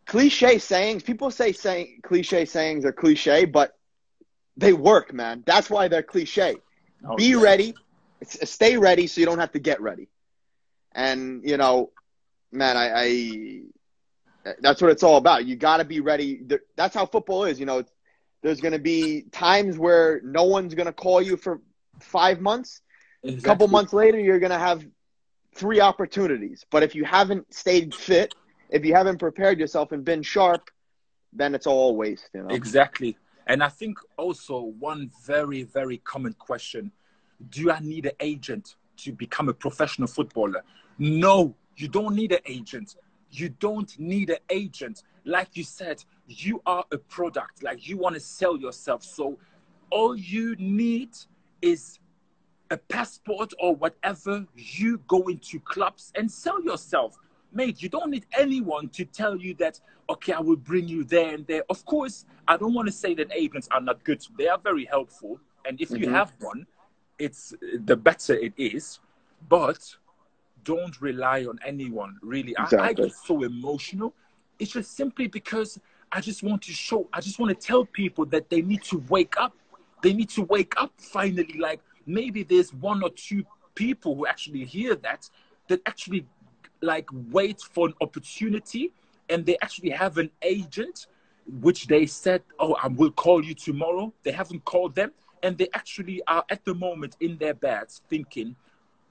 cliche sayings. People say saying cliche sayings are cliche, but they work, man. That's why they're cliche. Oh, Be yeah. ready, stay ready, so you don't have to get ready. And you know, man, I, I that's what it's all about. You got to be ready. That's how football is. You know, there's going to be times where no one's going to call you for five months. A couple months later, you're going to have three opportunities. But if you haven't stayed fit, if you haven't prepared yourself and been sharp, then it's all waste. You know. Exactly. And I think also one very, very common question do I need an agent to become a professional footballer? No, you don't need an agent. You don't need an agent. Like you said, you are a product, like you want to sell yourself. So all you need is a passport or whatever. You go into clubs and sell yourself. Mate, you don't need anyone to tell you that, okay, I will bring you there and there. Of course, I don't want to say that agents are not good. They are very helpful. And if you Mhm. have one, it's the better it is. But don't rely on anyone, really. I, I get so emotional. It's just simply because I just want to show, I just want to tell people that they need to wake up. They need to wake up finally. Like maybe there's one or two people who actually hear that, that actually like wait for an opportunity and they actually have an agent which they said, Oh, I will call you tomorrow. They haven't called them. And they actually are at the moment in their beds thinking,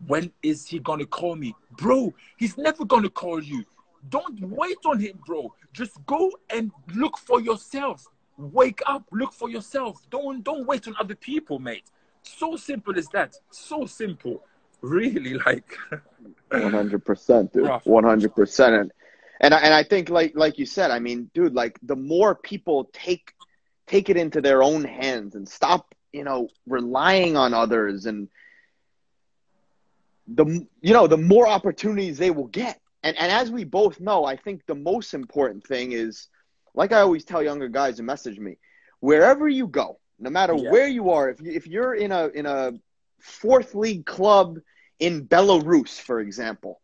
when is he gonna call me? Bro, he's never gonna call you. Don't wait on him, bro. Just go and look for yourself. Wake up, look for yourself. Don't don't wait on other people, mate. So simple as that. So simple. Really, like One hundred percent, dude. One hundred percent, and and I, and I think like like you said, I mean, dude, like the more people take take it into their own hands and stop, you know, relying on others, and the you know the more opportunities they will get. And and as we both know, I think the most important thing is, like I always tell younger guys who message me, wherever you go, no matter Yeah. where you are, if you, if you're in a in a fourth league club in Belarus, for example,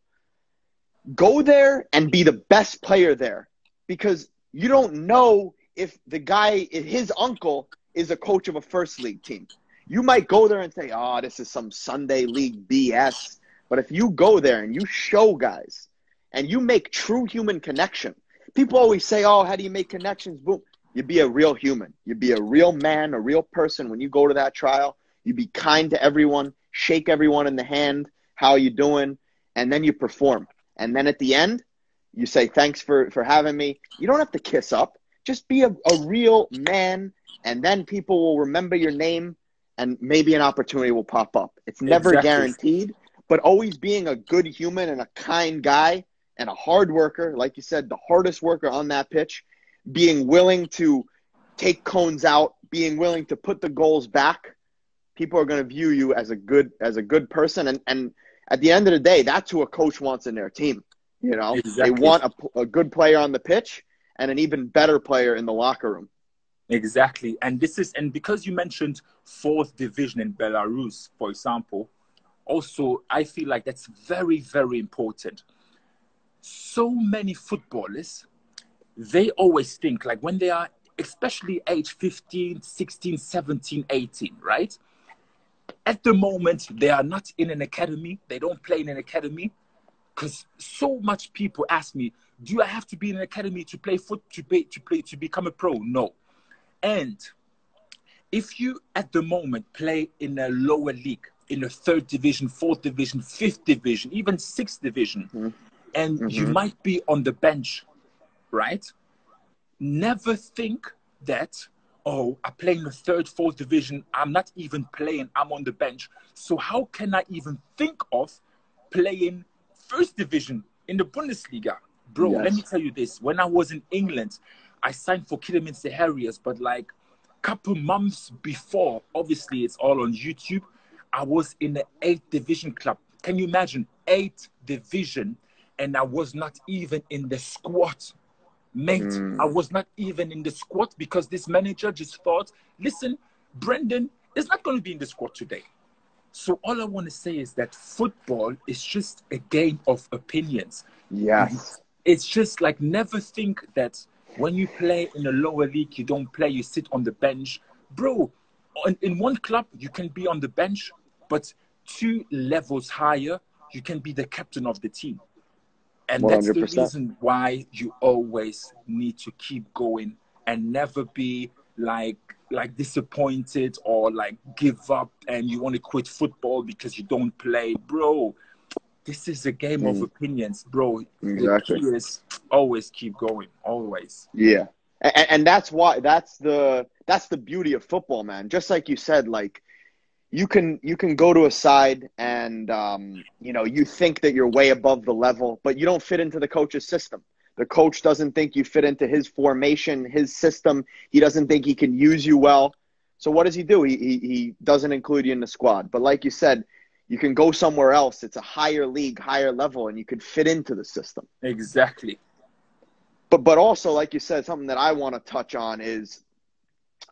go there and be the best player there because you don't know if the guy, if his uncle is a coach of a first league team. You might go there and say, oh, this is some Sunday league BS. But if you go there and you show guys and you make true human connection, people always say, oh, how do you make connections? Boom. You be a real human. You be a real man, a real person when you go to that trial. You be kind to everyone, shake everyone in the hand. How you doing? And then you perform. And then at the end, you say thanks for for having me. You don't have to kiss up. Just be a, a real man, and then people will remember your name, and maybe an opportunity will pop up. It's never Exactly. guaranteed, but always being a good human and a kind guy and a hard worker, like you said, the hardest worker on that pitch, being willing to take cones out, being willing to put the goals back. People are going to view you as a good as a good person, and and at the end of the day, that's who a coach wants in their team. You know, they want a, a good player on the pitch and an even better player in the locker room. Exactly. And this is, and because you mentioned fourth division in Belarus, for example, also, I feel like that's very, very important. So many footballers, they always think like when they are, especially age 15, 16, 17, 18, right? At the moment, they are not in an academy. They don't play in an academy because so much people ask me, do I have to be in an academy to play foot to play to play to become a pro? No. And if you at the moment play in a lower league, in a third division, fourth division, fifth division, even sixth division, Mhm. And you Mhm. might be on the bench, right? Never think that, oh, I play in the third, fourth division, I'm not even playing, I'm on the bench. So how can I even think of playing first division in the Bundesliga? Bro, let me tell you this. When I was in England, I signed for Kidderminster Harriers, but like couple months before, obviously it's all on YouTube. I was in the eighth division club. Can you imagine eighth division, and I was not even in the squad, mate. Mm. I was not even in the squad because this manager just thought, listen, Brandon is not going to be in the squad today. So all I want to say is that football is just a game of opinions. Yes. It's just like never think that when you play in a lower league, you don't play, you sit on the bench. Bro, in, in one club, you can be on the bench, but two levels higher, you can be the captain of the team. And 100%. that's the reason why you always need to keep going and never be like like disappointed or like give up and you want to quit football because you don't play, bro. This is a game mm. of opinions, bro. Exactly. The key is always keep going, always. Yeah, and, and that's why that's the that's the beauty of football, man. Just like you said, like you can you can go to a side and um, you know you think that you're way above the level, but you don't fit into the coach's system. The coach doesn't think you fit into his formation, his system. He doesn't think he can use you well. So what does he do? He, he, he doesn't include you in the squad. But like you said, you can go somewhere else. It's a higher league, higher level, and you could fit into the system. Exactly. But but also, like you said, something that I want to touch on is,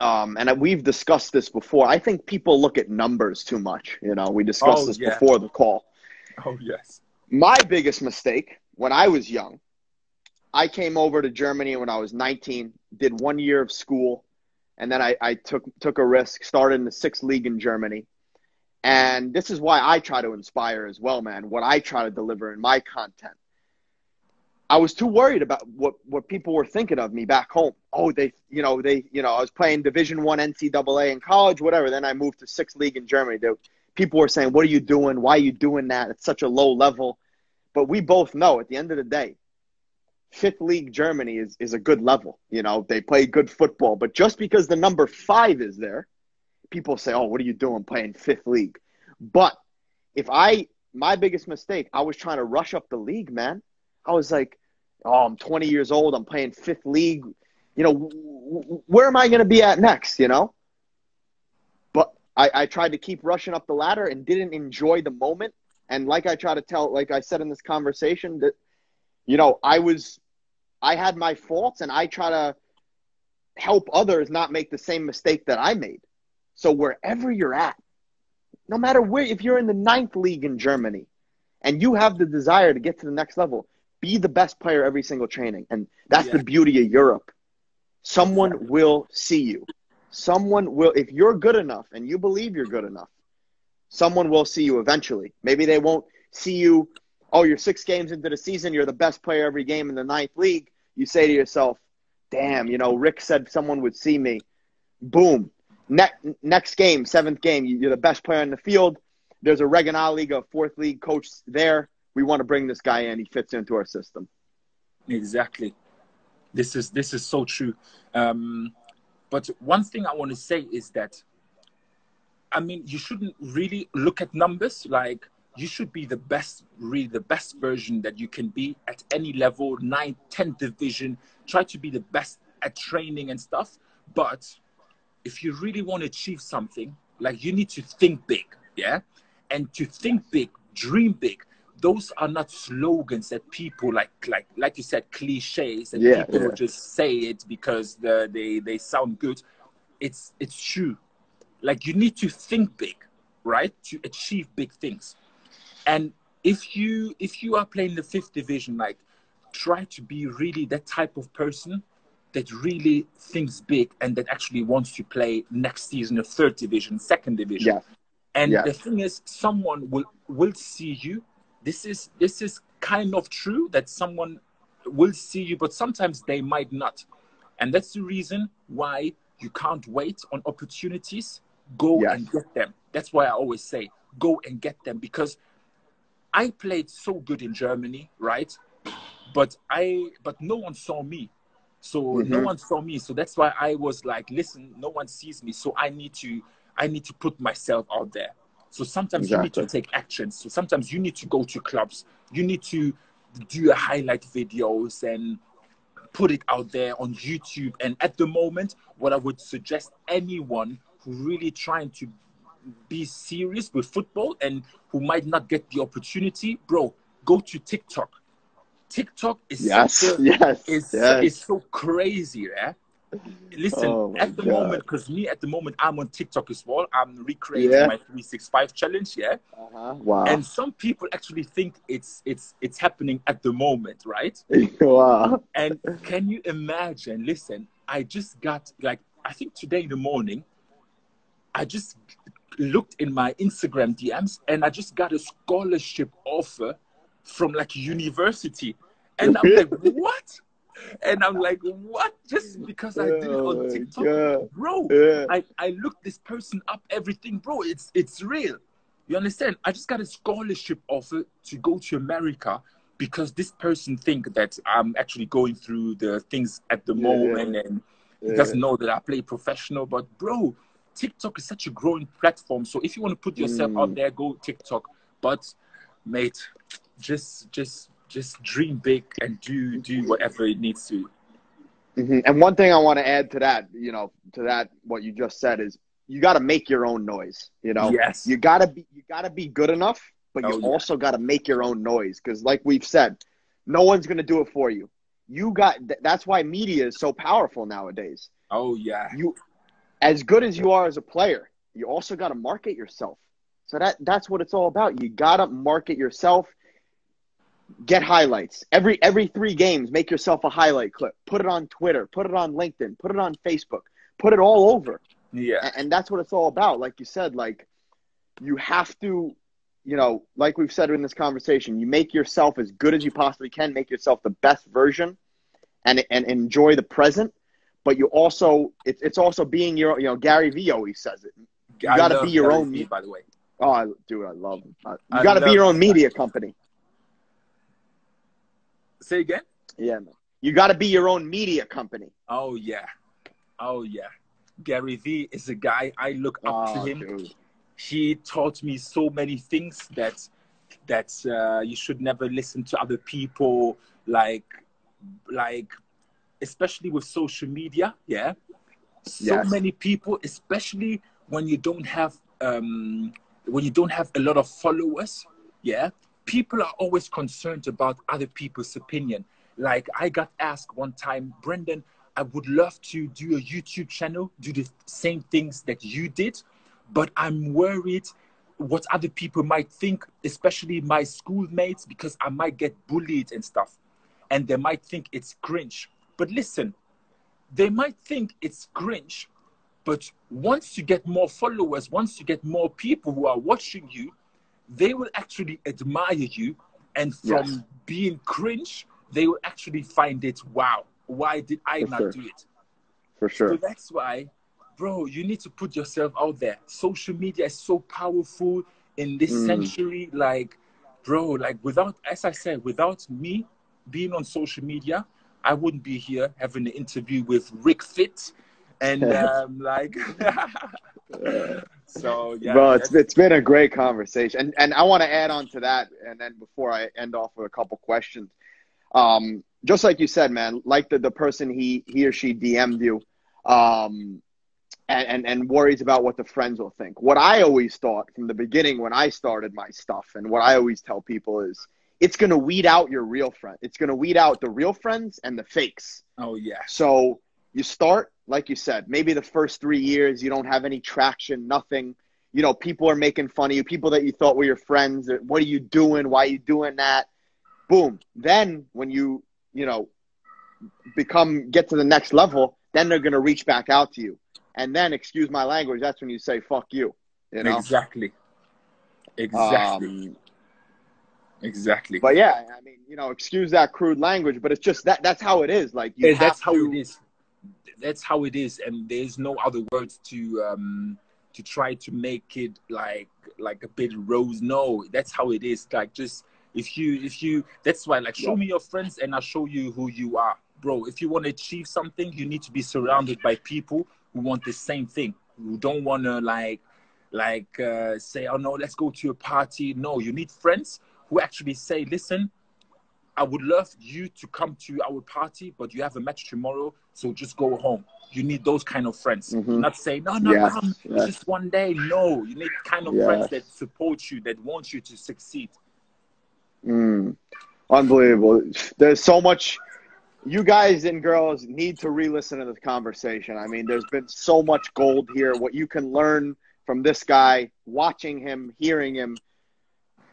um, and we've discussed this before. I think people look at numbers too much. You know, we discussed oh, this before the call. Oh yes. My biggest mistake when I was young I came over to Germany when I was 19, did one year of school, and then I, I took took a risk, started in the sixth league in Germany. And this is why I try to inspire as well, man, what I try to deliver in my content. I was too worried about what, what people were thinking of me back home. Oh, they, you know, they, you know, I was playing Division One NCAA in college, whatever. Then I moved to sixth league in Germany. They, people were saying, "What are you doing? Why are you doing that? It's such a low level." But we both know, at the end of the day, fifth league Germany is, is a good level. You know, they play good football, but just because the number five is there, people say, oh, what are you doing playing fifth league? But if I, my biggest mistake, I was trying to rush up the league, man. I was like, oh, I'm 20 years old. I'm playing fifth league. You know, where am I going to be at next? You know? But I, I tried to keep rushing up the ladder and didn't enjoy the moment. And like I try to tell, like I said in this conversation, that, you know, I was I had my faults and I try to help others not make the same mistake that I made. So wherever you're at, no matter where, if you're in the ninth league in Germany and you have the desire to get to the next level, be the best player every single training. And that's yeah. the beauty of Europe. Someone will see you. Someone will, if you're good enough and you believe you're good enough, someone will see you eventually. Maybe they won't see you, oh, you're six games into the season, you're the best player every game in the ninth league you say to yourself, damn, you know, Ric said someone would see me. Boom. Ne- next game, seventh game, you're the best player in the field. There's a Regionalliga, fourth league coach there. We want to bring this guy in. He fits into our system. Exactly. This is this is so true. Um, but one thing I want to say is that, I mean, you shouldn't really look at numbers. Like you should be the best, really the best version that you can be at any level, 9th, 10th division. Try to be the best at training and stuff. But if you really want to achieve something, like you need to think big, yeah? And to think big, dream big. Those are not slogans that people like, like, like you said, cliches, and yeah, people yeah. just say it because the, they they sound good. It's it's true. Like you need to think big, right, to achieve big things. And if you if you are playing the fifth division, like try to be really that type of person that really thinks big and that actually wants to play next season the third division, second division. Yeah. And yeah. the thing is, someone will will see you. This is this is kind of true that someone will see you, but sometimes they might not. And that's the reason why you can't wait on opportunities. Go yes. and get them. That's why I always say, go and get them because I played so good in Germany, right? But I but no one saw me. So mm-hmm. no one saw me. So that's why I was like, listen, no one sees me. So I need to I need to put myself out there. So sometimes exactly. you need to take action. So sometimes you need to go to clubs. You need to do a highlight videos and put it out there on YouTube. And at the moment, what I would suggest anyone who really trying to be serious with football and who might not get the opportunity, bro, go to TikTok. TikTok is yes, a, yes, is, yes. is so crazy, yeah. Listen, Oh at the God. moment, because me at the moment I'm on TikTok as well. I'm recreating Yeah. my 365 challenge, yeah. Uh-huh. Wow. And some people actually think it's it's it's happening at the moment, right? wow. And can you imagine? Listen, I just got like I think today in the morning, I just looked in my Instagram DMs and I just got a scholarship offer from like university. And I'm like, what? And I'm like, what? Just because I did it Oh on TikTok, God. bro. Yeah. I, I looked this person up, everything, bro. It's it's real. You understand? I just got a scholarship offer to go to America because this person think that I'm actually going through the things at the Yeah, moment and he Yeah. doesn't know that I play professional. But bro, TikTok is such a growing platform. So if you want to put yourself Mm. out there, go TikTok. But mate, just just just dream big and do do whatever it needs to. Mhm. And one thing I want to add to that, you know, to that what you just said is you got to make your own noise. You know, Yes. you gotta be you gotta be good enough, but Oh, you yeah. also got to make your own noise because, like we've said, no one's gonna do it for you. You got th- that's why media is so powerful nowadays. Oh yeah. You, as good as you are as a player, you also got to market yourself. So that that's what it's all about. You got to market yourself. Get highlights every every three games. Make yourself a highlight clip. Put it on Twitter. Put it on LinkedIn. Put it on Facebook. Put it all over Yeah. and, and that's what it's all about like you said like you have to you know like we've said in this conversation you make yourself as good as you possibly can make yourself the best version and and enjoy the present but you also it's it's also being your you know Gary Vee always says it You gotta be your Gary own Vee, by the way. oh I, dude I love him you got to be your own media company Say again. yeah man. you got to be your own media company Oh yeah. Oh yeah. Gary Vee is a guy I look up oh, to him. dude. He taught me so many things that that uh, you should never listen to other people like like especially with social media yeah so Yes. many people especially when you don't have um when you don't have a lot of followers yeah people are always concerned about other people's opinion. Like i got asked one time Brandon i would love to do a youtube channel do the same things that you did but i'm worried what other people might think especially my schoolmates because i might get bullied and stuff and they might think it's cringe. But listen they might think it's cringe but once you get more followers once you get more people who are watching you they will actually admire you and from Yes. being cringe they will actually find it wow why did i For not sure. do it for sure. so that's why, bro, you need to put yourself out there. Social media is so powerful in this Mm. century. Like, bro, like without, as I said, without me being on social media, I wouldn't be here having an interview with RicFit. And um, like, so yeah. Bro, it's, it's been a great conversation. And, and I want to add on to that. And then before I end off with a couple questions, um, just like you said, man, like the, the person he, he or she DM'd you um, and, and, and worries about what the friends will think. What I always thought from the beginning when I started my stuff and what I always tell people is it's going to weed out your real friend. It's going to weed out the real friends and the fakes. oh yeah. So you start, like you said, maybe the first three years you don't have any traction, nothing. You know, people are making fun of you. People that you thought were your friends. What are you doing? Why are you doing that? Boom. Then when you, you know, become get to the next level, then they're gonna reach back out to you. And then, excuse my language, that's when you say "fuck you." You know. Exactly. Exactly. Um, exactly. but yeah, I mean, you know, excuse that crude language, but it's just that that's how it is. Like you Yeah, have that's how to, it is. That's how it is, and there's no other words to um to try to make it like like a bit rose. No, that's how it is. Like just if you if you that's why like show Yeah. me your friends and I'll show you who you are, bro. If you want to achieve something, you need to be surrounded by people who want the same thing, who don't want to like like uh, say, oh no, let's go to a party. No, you need friends who actually say, listen, I would love you to come to our party, but you have a match tomorrow, so just go home. You need those kind of friends. Mhm. Not say, no, no, Yes, come. yes. It's just one day. No, you need kind of Yes. friends that support you, that want you to succeed. Mm, unbelievable. There's so much. You guys and girls need to re-listen to this conversation. I mean, there's been so much gold here. What you can learn from this guy, watching him, hearing him.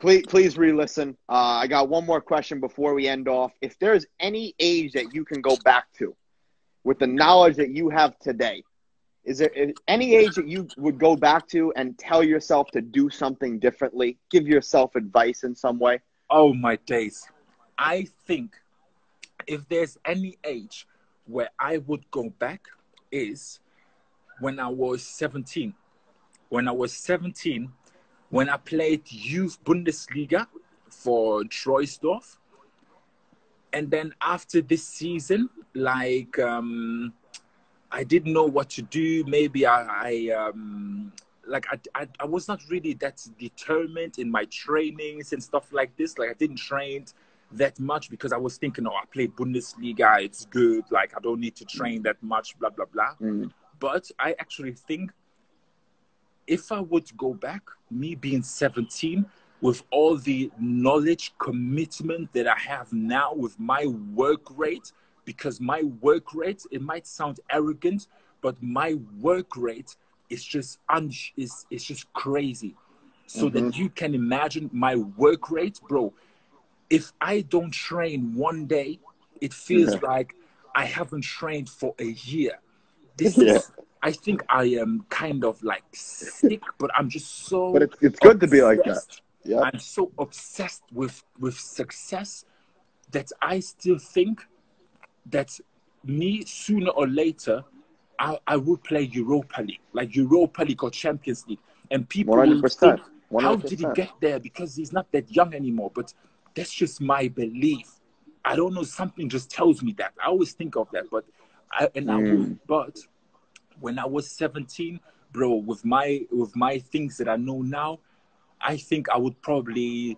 Please, please re-listen. Uh, I got one more question before we end off. If there's any age that you can go back to, with the knowledge that you have today, is there any age that you would go back to and tell yourself to do something differently? Give yourself advice in some way. Oh my days. I think if there's any age where I would go back is when I was 17. When I was 17, when I played youth Bundesliga for Troisdorf. And then after this season, like um, I didn't know what to do. Maybe I, I um, like I, I, I was not really that determined in my trainings and stuff like this. Like I didn't train that much because I was thinking, oh, I play Bundesliga, it's good. Like I don't need to train that much, blah blah blah. Mm. But I actually think if I would go back, me being 17, with all the knowledge, commitment that I have now with my work rate, because my work rate, it might sound arrogant, but my work rate is just un- is, is just crazy. So that mm-hmm. you can imagine my work rate, bro. If I don't train one day, it feels Yeah. like I haven't trained for a year. This Yeah. is I think I am kind of like sick, but I'm just so But it's, it's good to be like that. I'm so obsessed with with success that I still think that me sooner or later I, I will play Europa League, like Europa League or Champions League, and people will 100%. think, how did he get there? Because he's not that young anymore. But that's just my belief. I don't know. Something just tells me that. I always think of that, but I and I will. Mm. But when I was 17, bro, with my with my things that I know now, I think I would probably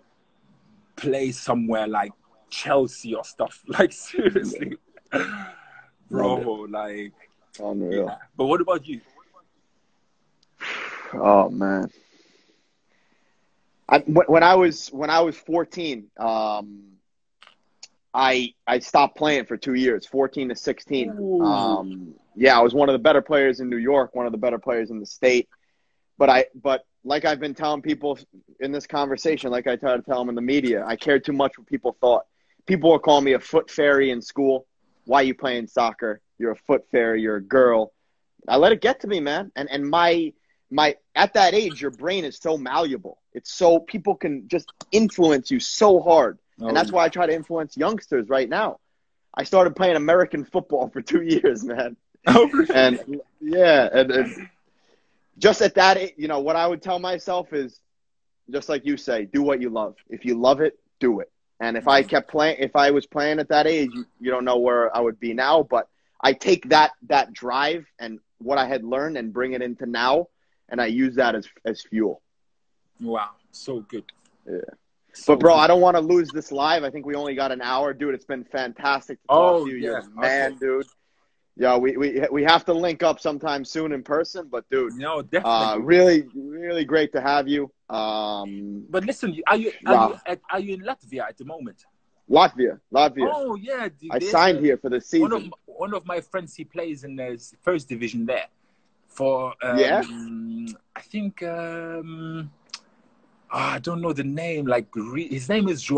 play somewhere like Chelsea or stuff. Like seriously, bro. Like, Unreal. yeah. But what about you? Oh man. I, when when I was when I was 14, um, I I stopped playing for two years, 14 to 16. Um, yeah, I was one of the better players in New York, one of the better players in the state. But I but like I've been telling people in this conversation, like I try to tell them in the media, I cared too much what people thought. People were calling me a foot fairy in school. Why you playing soccer? You're a foot fairy. You're a girl. I let it get to me, man. And and my my at that age, your brain is so malleable. It's so people can just influence you so hard, and oh, that's why I try to influence youngsters right now. I started playing American football for two years, man. Oh, And yeah, and, and just at that, you know, what I would tell myself is, just like you say, do what you love. If you love it, do it. And if I mm-hmm. kept playing, if I was playing at that age, you, you don't know where I would be now. But I take that that drive and what I had learned and bring it into now, and I use that as as fuel. wow, so good. Yeah. So But bro, good. I don't want to lose this live. I think we only got an hour, dude. It's been fantastic to talk Oh, to you. yeah. Man, Okay. dude. Yeah, we, we we have to link up sometime soon in person. But dude, no, uh, definitely. really, really great to have you. Um, but listen, are you are, Wow. you at, are you in Latvia at the moment? Latvia, Latvia. Oh yeah, dude, I signed a- here for the One of season. one of my friends, he plays in the first division there. For um, Yeah? I think um, ah, I don't know the name. Like his name is Joao.